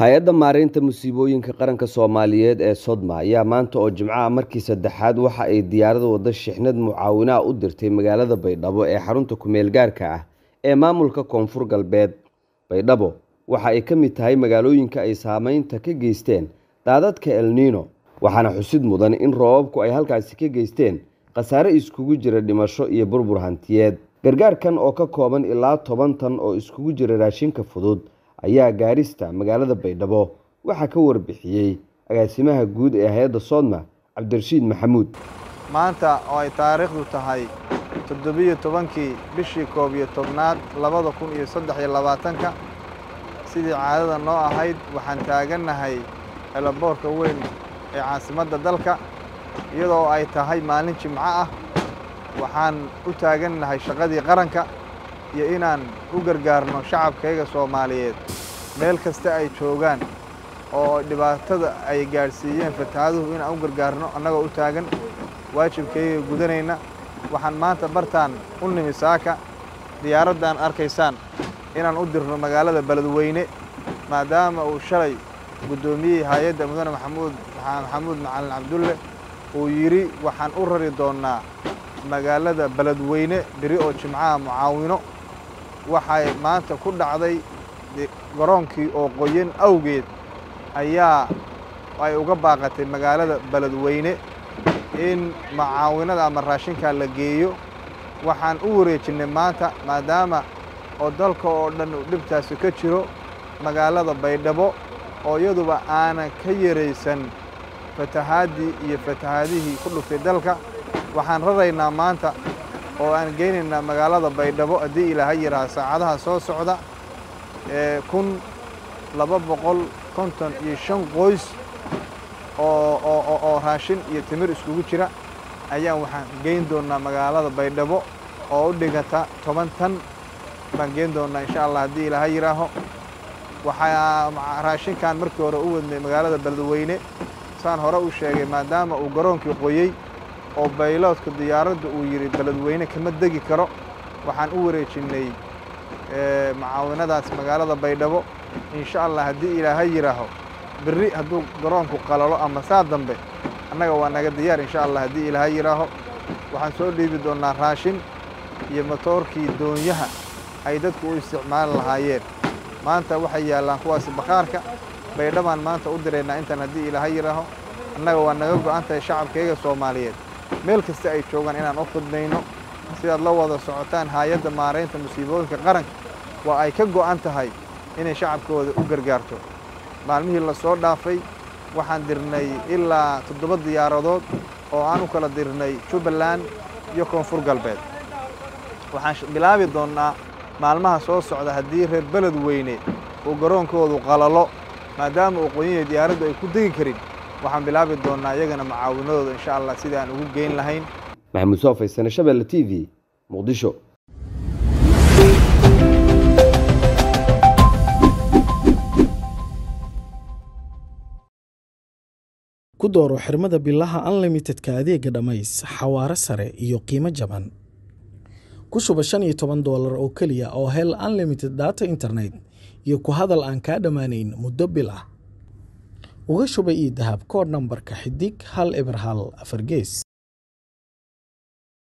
hay'adda maareynta musiibooyinka qaranka soomaaliyeed ee sodma ayaa maanta oo jimcaha markii saddexaad waxa ay diyaarada wadda shixnad mucaawinaha u dirtay magaalada baydhabo ee xarunta kumeel gaarka ah ee maamulka koonfur galbeed. Baydhabo waxa ay ka mid tahay magaalooyinka ay saameynta ka geysteen daadadka elniino waxaana xusid mudan in roobabku ay halkaasi ka geysteen khasaare iskugu jira dhimasho iyo burbur hantiyeed. Gargaarkan oo ka kooban ilaa toban tan oo iskugu jira raashinka fudud ayaa gaarista magaalada baydhabo. Waxaa ka warbixiyey agaasimaha guud ee hay'adda soodma cabdirashiid maxamuud. Maanta oo ay taariikhdu tahay toddobiyo tobankii bishii koob iyo tobnaad labada kun iyo saddex iyo labaatanka sidii caadada noo ahayd waxaan taagannahay helaboorka weyn ee caasimadda dalka iyadoo ay tahay maalin jimco ah. Waxaan u taagannahay shaqadii qaranka iyo inaan u gargaarno shacabkayga soomaaliyeed meel kasta ay joogaan oo dhibaatada ay gaadhsiiyeen fatahaaduhu inaan u gargaarno annagoo u taagan waajibkayga gudanayna waxaan maanta bartaan u nimi saaka diyaaraddan arkaysaan inaan u dirno magaalada beledweyne maadaama uu shalay guddoomiyihii hay'adda mudane maxamuud maxamuud macalin cabdulle uu yidhi waxaan u rari doonnaa magaalada beledweyne beri oo jimcaha mucaawino. Waxay maanta ku dhacday garoonkii oo qoyan awgeed ayaa ay uga baaqatay magaalada beledweyne in mucaawinada ama raashinkaa la geeyo. Waxaan u wareejinnay maanta maadaama oo dalka oo dhan uu dhibtaasi ka jiro magaalada baydhabo oo iyaduba aanan ka yaraysan fatahaaddii iyo fatahaadihii ku dhuftay dalka. Waxaan raraynaa maanta oo aan geynaynaa magaalada baydhabo haddii ilaahay yidhaaha saacadaha soo socda kun laba boqol konton iyo shan qoys oo raashin iyo timir iskugu jira ayaan waxaan geyn doonnaa magaalada baydhabo oo u dhigata toban tan baan geyn doonnaa insha allah haddii ilaahay yidhaaho waxaa raashinkan markii hore u wadnay magaalada beledweyne saan hore u sheegay maadaama uu garoonkii qoyey oo bayloodka diyaaradda uu yidhi beledweyne kama degi karo. Waxaan u wareejinnay mucaawinadaas magaalada baydhabo insha allah haddii ilaahay yidhaaho berri hadduu garoonku qalalo ama saa dambe annaga waa naga diyaar insha allah haddii ilaahay yidhaaho waxaan soo dhiibi doonnaa raashin iyo motoorkii doonyaha ay dadku u isticmaali lahaayeen. Maanta waxay yaallaan kuwaasi bakhaarka. Baydhabaan maanta u diraynaa intaan haddii ilaahay yidhaaho annaga waa naga go'an tahay shacabkayga soomaaliyeed. Meel kasta ay joogaan inaan u khudmayno sidaad la wada socotaan hay'adda maaraynta musiibooyinka qaranka waa ay ka go'an tahay inay shacabkooda u gargaarto. Maalmihii la soo dhaafay waxaan dirnay ilaa toddoba diyaaradood oo aan u kala dirnay jubbaland iyo koonfur galbeed. Waxaan bilaabi doonnaa maalmaha soo socda haddii reer beledweyne uu garoonkoodu qalalo maadaama qoyanyay diyaaraddu ay ku degi karin. Waxaan bilaabi doonnaa iyagana mucaawinadooda insha allah sidii aan ugu geyn lahayn maxamuud soo faysane shabelle t v. muqdisho ku dooro xirmada bilaha unlimitedka adeega dhammays xawaare sare iyo qiimo jaban. Ku shuba shan iyo toban doolar oo keliya oo hel unlimited data internet iyo ku hadal aan kaa dhammaanayn muddo bil ah uga shuba io dahab koodh nambarka xidig hal eber hal afar